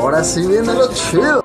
ahora sí viene lo chido.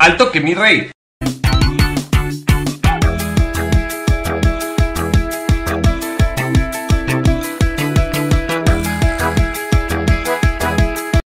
Alto que mi rey.